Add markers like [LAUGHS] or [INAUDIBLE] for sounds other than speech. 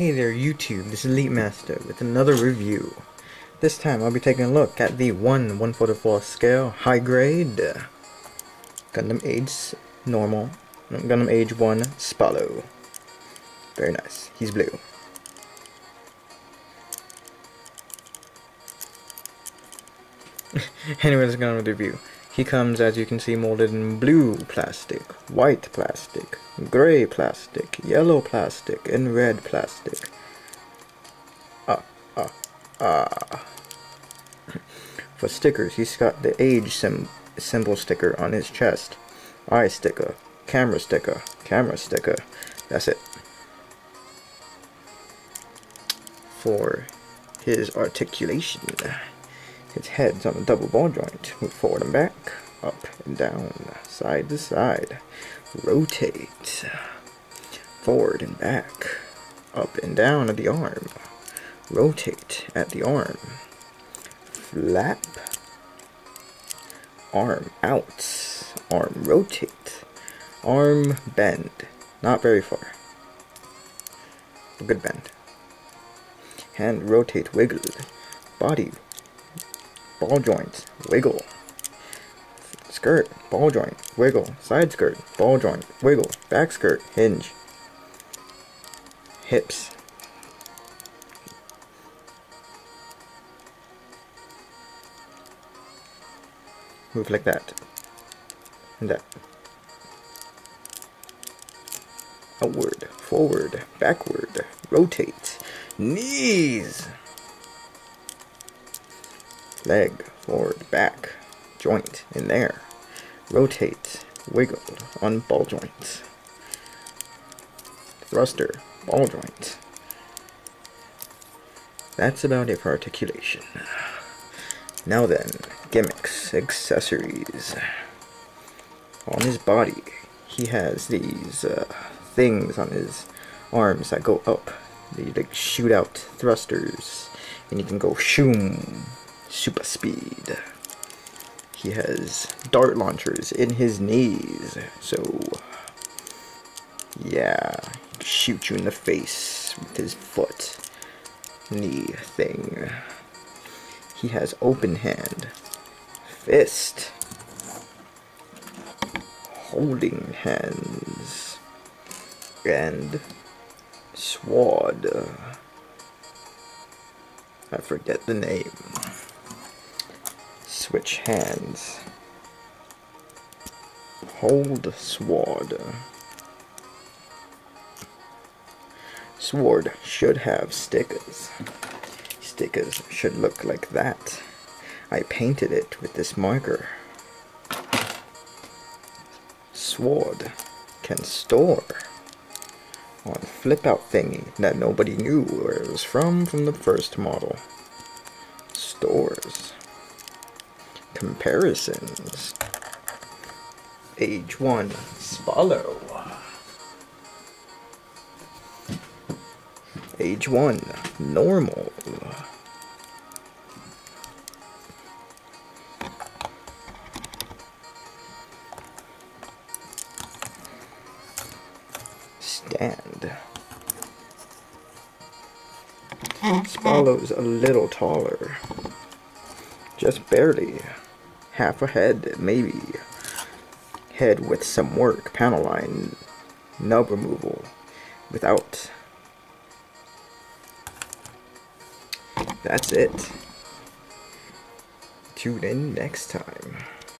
Hey there YouTube, this is Elite Master with another review. This time I'll be taking a look at the 1 144 scale high grade Gundam Age normal, Gundam Age 1 Spallow. Very nice, he's blue. [LAUGHS] anyway, let's get on with the review. He comes, as you can see, molded in blue plastic, white plastic, gray plastic, yellow plastic, and red plastic. Ah, ah, ah. For stickers, he's got the age symbol sticker on his chest. Eye sticker, camera sticker, camera sticker. That's it. For his articulation. His head's on a double ball joint. Move forward and back, up and down, side to side. Rotate. Forward and back, up and down at the arm. Rotate at the arm. Flap. Arm out. Arm rotate. Arm bend. Not very far. A good bend. Hand rotate wiggle. Body ball joint, wiggle. Skirt, ball joint, wiggle. Side skirt, ball joint, wiggle. Back skirt, hinge. Hips. Move like that. And that. Outward, forward, backward, rotate. Knees leg, forward, back, joint in there, rotate, wiggle on ball joint, thruster, ball joint. That's about it for articulation. Now then, gimmicks, accessories. On his body, he has these uh, things on his arms that go up. They like shoot out thrusters, and you can go shoom super speed. He has dart launchers in his knees, so yeah, shoot you in the face with his foot knee thing. He has open hand, fist, holding hands, and sword. I forget the name switch hands. Hold sword. Sword should have stickers. Stickers should look like that. I painted it with this marker. Sword can store on flip out thingy that nobody knew where it was from from the first model. Stores comparisons. Age 1 Spallow. Age 1 Normal. Stand. Spallow's a little taller. Just barely half a head, maybe. Head with some work, panel line, nub removal, without. That's it. Tune in next time.